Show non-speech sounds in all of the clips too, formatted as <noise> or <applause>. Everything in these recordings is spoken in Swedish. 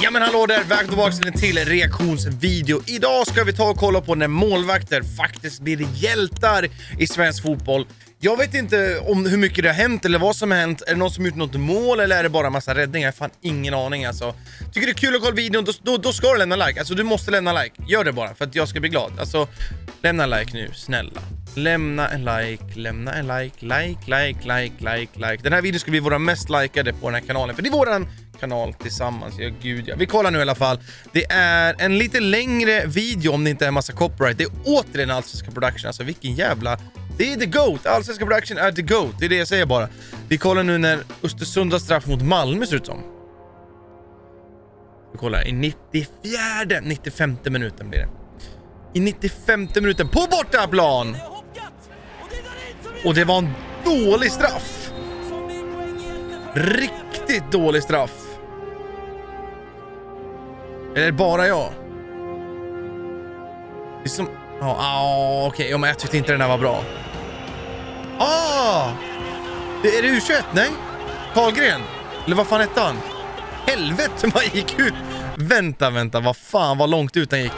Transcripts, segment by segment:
Ja men hallå där, Välkomna tillbaka till en till reaktionsvideo. Idag ska vi ta och kolla på när målvakter faktiskt blir hjältar i svensk fotboll. Jag vet inte om hur mycket det har hänt eller vad som har hänt. Är det någon som gjort något mål eller är det bara massa räddningar? Jag har fan ingen aning alltså. Tycker du det är kul att kolla videon, då, då, då ska du lämna like. Alltså du måste lämna like. Gör det bara för att jag ska bli glad. Alltså, lämna like nu, snälla. Lämna en like, lämna en like, like, like, like, like, like. Den här videon ska bli våra mest likade på den här kanalen, för det är våran kanal tillsammans. Ja, gud ja. Vi kollar nu i alla fall. Det är en lite längre video om det inte är en massa copyright. Det är återigen Allsvenska Production, alltså vilken jävla... Det är the GOAT! Allsvenska Production är the GOAT, det är det jag säger bara. Vi kollar nu när Östersund har straff mot Malmö ser ut som. Vi kollar i 94, 95 minuten blir det. I 95 minuten på bortaplan! Och det var en dålig straff! Riktigt dålig straff. Eller är det bara jag? Det är som... Ja, oh, okej. Okay. Ja, men jag tyckte inte den här var bra. Ah! Det är det U21? Nej? Karlgren? Eller vad fan hette han? Helvete, vad gick ut! Vänta, vänta. Vad fan vad långt ut han gick.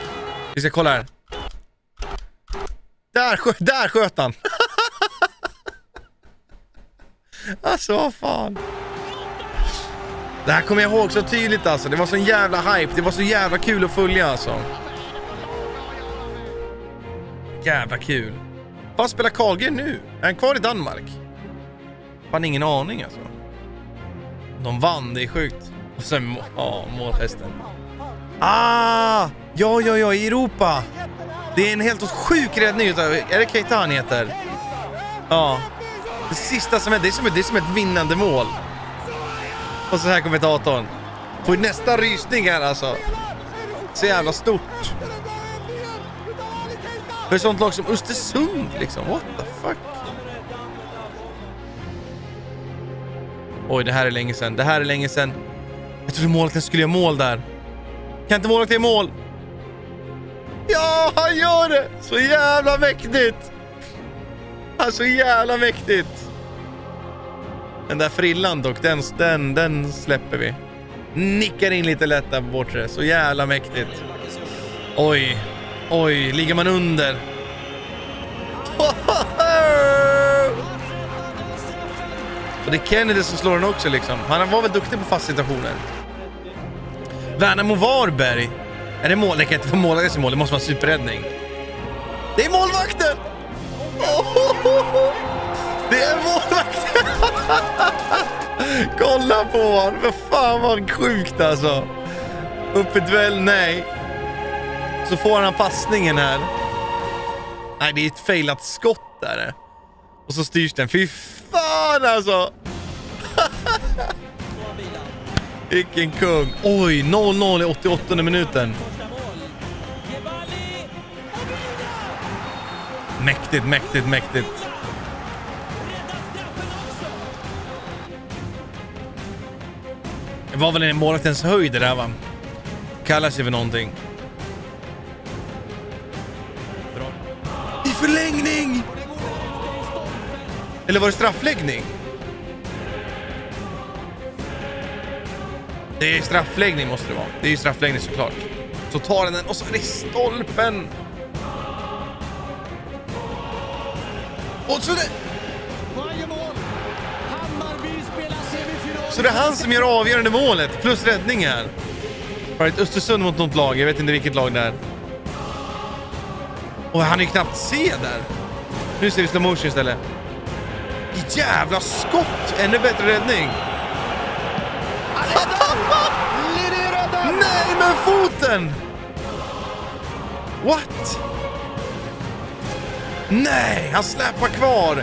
Vi ska kolla här. Där, skö där sköt han! <laughs> alltså vad fan. Det här kommer jag ihåg så tydligt alltså. Det var sån jävla hype. Det var så jävla kul att följa alltså. Jävla kul. Vad spelar Karlgren nu? Är han kvar i Danmark? Fan ingen aning alltså. De vann, det är sjukt. Och sen ja, målfesten. Ah! Ja, ja, ja, i Europa. Det är en helt sjuk räddning utav, är det Keita han heter? Ja. Det sista som är, det är som, det är som ett vinnande mål. Och så här kommentatorn. Får nästa rysning här alltså. Så jävla stort. För ett sånt lag som Östersund liksom, what the fuck? Oj, det här är länge sedan. Det här är länge sedan. Jag trodde målvakten skulle göra mål där. Kan inte målvakten göra mål? Ja, han gör det! Så jävla mäktigt! Han är så jävla mäktigt! Den där frillan dock, den, den, den släpper vi. Nickar in lite lätt där på bortre. Så jävla mäktigt. Oj, oj, ligger man under? <laughs> Och det är Kennedy som slår den också liksom. Han var väl duktig på fast situationer. Värnamo-Varberg. Är det mål? Det kan inte vara målvakten mål, det måste vara superräddning. Det är målvakten! <laughs> Det är målvakten! <laughs> Kolla på honom! För fan vad sjukt alltså. Upp i duell, nej. Så får han passningen här. Nej, det är ett failat skott där. Och så styrs den. Fy fan alltså! <laughs> Vilken kung. Oj, 0-0 i 88 minuten. Mäktigt, mäktigt, mäktigt. Det var väl en målvaktens höjd det där va? Kallar sig för någonting. I förlängning! Eller var det straffläggning? Det är straffläggning måste det vara. Det är ju straffläggning såklart. Så tar den den och så är det stolpen. Och så det... Så det är han som gör avgörande målet, plus räddning här. Ett Östersund mot något lag? Jag vet inte vilket lag det är. Och han är ju knappt se där. Nu ser vi slow motion istället. Jävla skott! Ännu bättre räddning. Nej, med foten! What? Nej, han släpar kvar.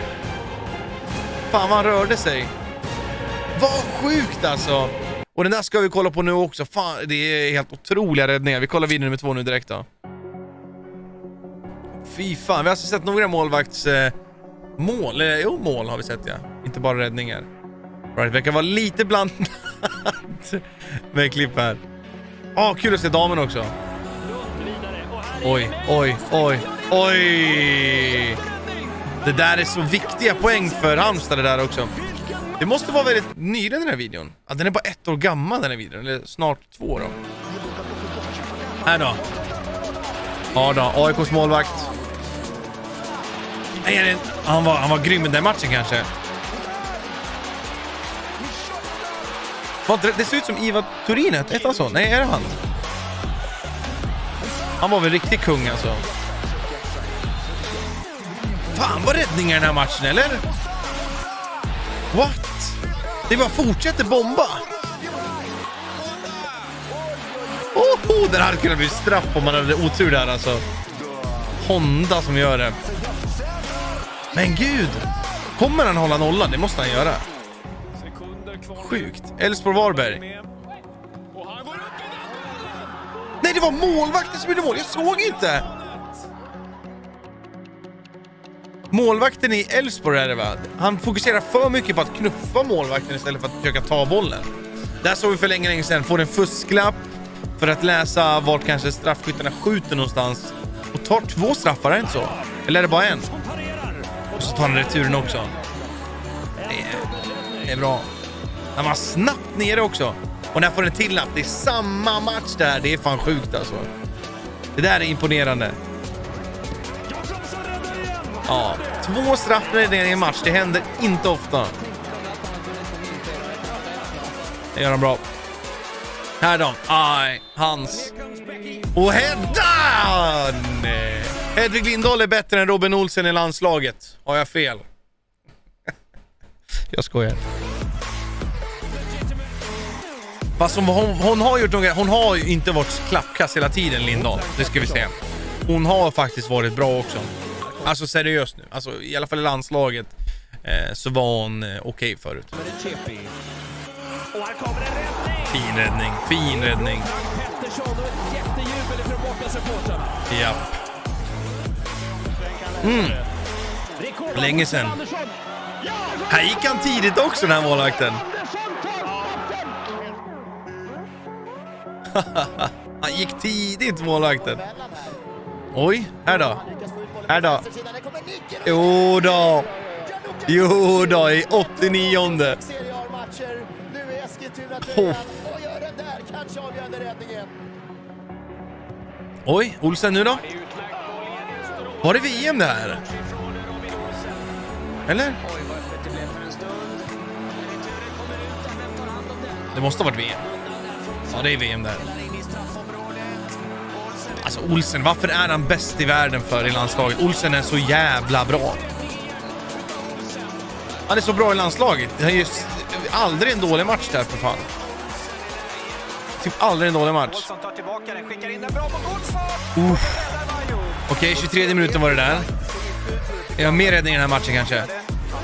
Fan vad han rörde sig. Vad sjukt alltså! Och den där ska vi kolla på nu också. Fan, det är helt otroliga räddningar. Vi kollar video nummer två nu direkt då. Fy fan, vi har alltså sett några målvakts... Eh, mål? Eh, jo, mål har vi sett ja. Inte bara räddningar. Right, verkar vara lite blandat <laughs> med klipp här. Ah, kul att se damen också. Oj, oj, oj, oj! Det där är så viktiga poäng för Halmstad det där också. Det måste vara väldigt nyligen den här videon. Ja, den är bara ett år gammal den här videon, eller snart två då. Här då. Ja då, AIKs målvakt. Nej, han, var, han var grym i den matchen kanske. Det ser ut som Ivar Turin, hette han så? Alltså. Nej, är det han? Han var väl riktig kung alltså. Fan vad räddningar i den här matchen, eller? What? Det bara fortsätter bomba. Oh, oh, den hade kunnat bli straff om man hade otur där alltså. Honda som gör det. Men gud! Kommer han hålla nollan? Det måste han göra. Sjukt. Elfsborg-Varberg. Nej, det var målvakten som gjorde mål. Jag såg inte! Målvakten i Elfsborg är det va? Han fokuserar för mycket på att knuffa målvakten istället för att försöka ta bollen. Där såg vi för länge, länge sedan. Får en fusklapp för att läsa vart kanske straffskyttarna skjuter någonstans. Och tar två straffar, är det inte så? Eller är det bara en? Och så tar han returen också. Det är, det är bra. Han var snabbt nere också. Och när får en till lapp. Det är samma match där. Det är fan sjukt alltså. Det där är imponerande. Ja, två straffräddningar i en match. Det händer inte ofta. Det gör han bra. Här då. Aj, hans. Och Heddan! Hedvig Lindahl är bättre än Robin Olsen i landslaget. Har jag fel? jag skojar. Fast hon, hon, hon har gjort några, Hon har ju inte varit klappkass hela tiden, Lindahl. Det ska vi säga. Hon har faktiskt varit bra också. Alltså seriöst nu. Alltså i alla fall i landslaget eh, så var hon eh, okej förut. En räddning! Fin räddning. Fin räddning. Ja. Rekord- Länge sedan. Andersson. Ja, Här gick han tidigt också den här målvakten. <laughs> Han gick tidigt målvakten. Oj, här då. Här då. Jo då. Jo då, i 89 serie Poff. Oj, Olsen nu då? Var det VM det här? Eller? Det måste ha varit VM. Ja, det är VM där. Alltså Olsen, varför är han bäst i världen för i landslaget? Olsen är så jävla bra. Han är så bra i landslaget. Han gör aldrig en dålig match där för fan. Typ aldrig en dålig match. Okej, 23 minuten var det där. Jag har mer räddning i den här matchen kanske.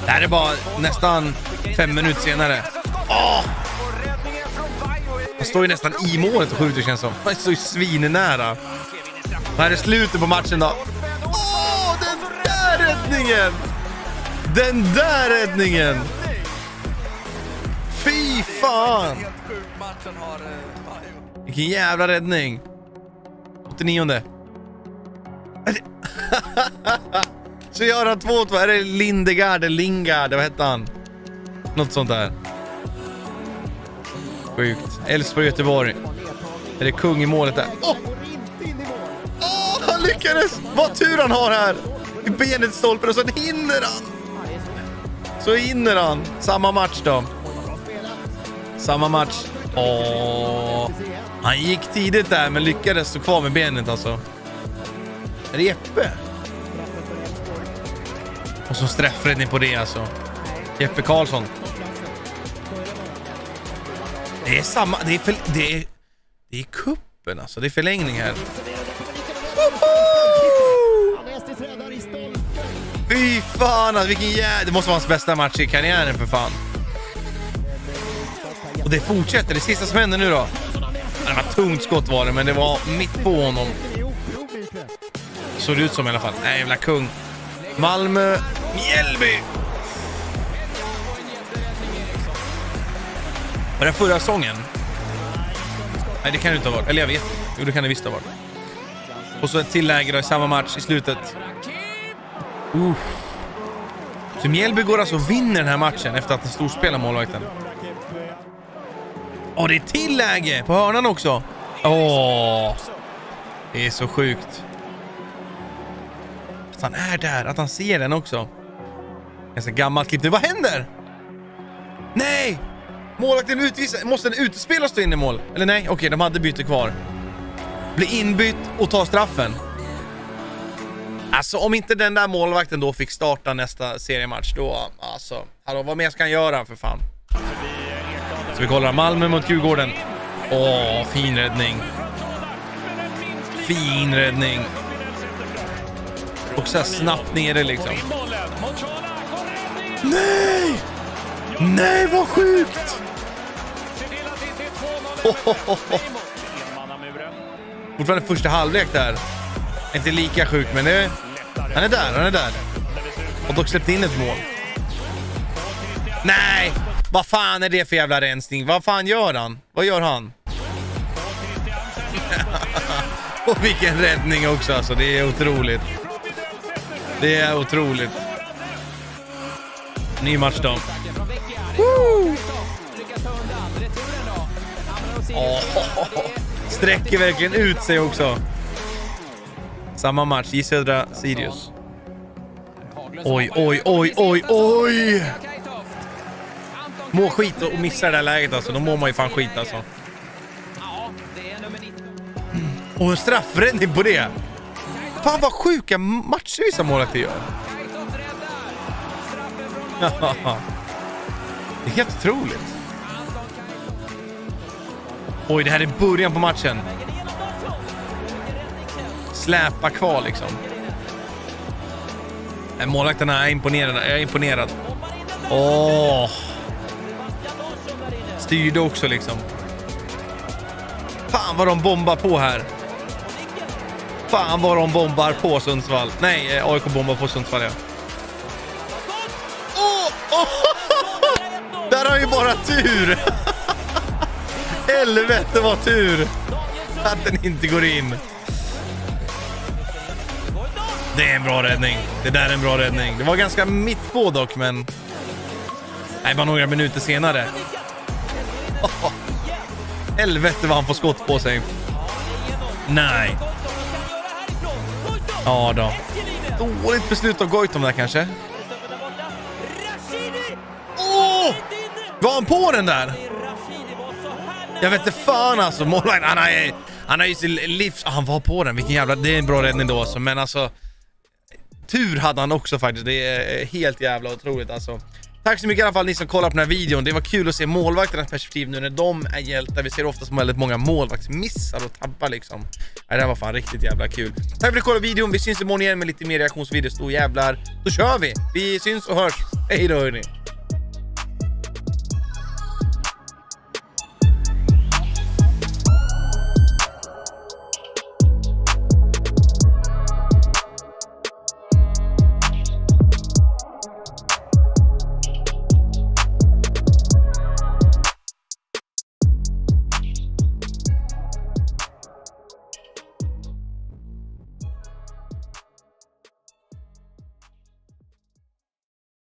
Det här är bara nästan fem minuter senare. Åh! Han står ju nästan i målet och skjuter känns som. Han står ju svinnära. Här är slutet på matchen då. Åh, den där räddningen! Den där räddningen! Fy fan! Vilken jävla räddning. 89. Är det- <laughs> Så gör han 2-2. Är det Lindegard eller Lingard? Vad hette han? Något sånt där. Sjukt. Elfsborg-Göteborg. Är det kung i målet där? Oh! Lyckades! Vad tur han har här! I benet i stolpen och sen hinner han! Så hinner han. Samma match då. Samma match. Åh. Han gick tidigt där men lyckades stå kvar med benet alltså. Är det Jeppe? Och så straffräddning på det alltså. Jeppe Karlsson. Det är samma, det är, för, det är, det är kuppen alltså, det är förlängning här. Fan, alltså, vilken jävla... Det måste vara hans bästa match i karriären för fan. Och det fortsätter, det sista som händer nu då. Det var ett tungt skott var det, men det var mitt på honom. Såg det ut som i alla fall. Nej, jävla kung. Malmö, Mjällby! Var det förra säsongen? Nej, det kan det inte ha varit. Eller jag vet. Jo, det kan det visst ha varit. Och så ett till läge då i samma match i slutet. Uff. Så Mjällby går alltså och vinner den här matchen efter att den storspelar målvakten. Och det är till läge på hörnan också. Åh, det är så sjukt. Att han är där, att han ser den också. Ganska gammalt klipp nu. Vad händer? Nej! Målvakten utvisar. Måste en utespelare stå in i mål? Eller nej, okej, de hade byte kvar. Blir inbytt och tar straffen. Alltså om inte den där målvakten då fick starta nästa seriematch, då alltså... Hallå, vad mer ska han göra för fan? Så vi kollar Malmö mot Djurgården. Åh, fin räddning. Fin räddning. Och så här snabbt nere liksom. Nej! Nej, vad sjukt! Ser till att det inte är 2-0. Enmannamuren. Fortfarande första halvlek där. Inte lika sjukt, men det... Han är där, han är där. Och dock släppt in ett mål. Nej! Vad fan är det för jävla rensning? Vad fan gör han? Vad gör han? <laughs> Och vilken räddning också alltså. Det är otroligt. Det är otroligt. Ny match då. Oh. <laughs> sträcker verkligen ut sig också. Samma match i södra Sirius. Oj, oj, oj, oj, oj! Må skit och missa det där läget alltså. Då mår man ju fan skit alltså. Och en straffräddning på det. Fan vad sjuka matcher vissa målvakter gör. <laughs> Det är helt otroligt. Oj, det här är början på matchen. Släpa kvar liksom. Målvakterna är imponerade. Jag är imponerad. Åh! Styrde också liksom. Fan vad de bombar på här. Fan vad de bombar på Sundsvall. Nej, eh, AIK bombar på Sundsvall ja. Åh! <laughs> Där har han ju bara tur! <laughs> Helvete vad tur! Att den inte går in. Det är en bra räddning. Det där är en bra räddning. Det var ganska mitt på dock, men... Nej, bara några minuter senare. Oh, <laughs> helvete vad han får skott på sig. Nej. Ja då. Dåligt beslut av Goitom där kanske. Åh! Var han på den där? Jag vet inte fan alltså. Målvakten, han har ju... Han har ju sin livs... Ah, han var på den. Vilken jävla... Det är en bra räddning då alltså, men alltså... Tur hade han också faktiskt. Det är helt jävla otroligt alltså. Tack så mycket i alla fall ni som kollar på den här videon. Det var kul att se målvakternas perspektiv nu när de är hjältar. Vi ser oftast väldigt många målvaktsmissar och tappar liksom. Nej, det här var fan riktigt jävla kul. Tack för att ni kollade videon. Vi syns imorgon igen med lite mer reaktionsvideos. Då jävlar, då kör vi! Vi syns och hörs. Hej då hörni!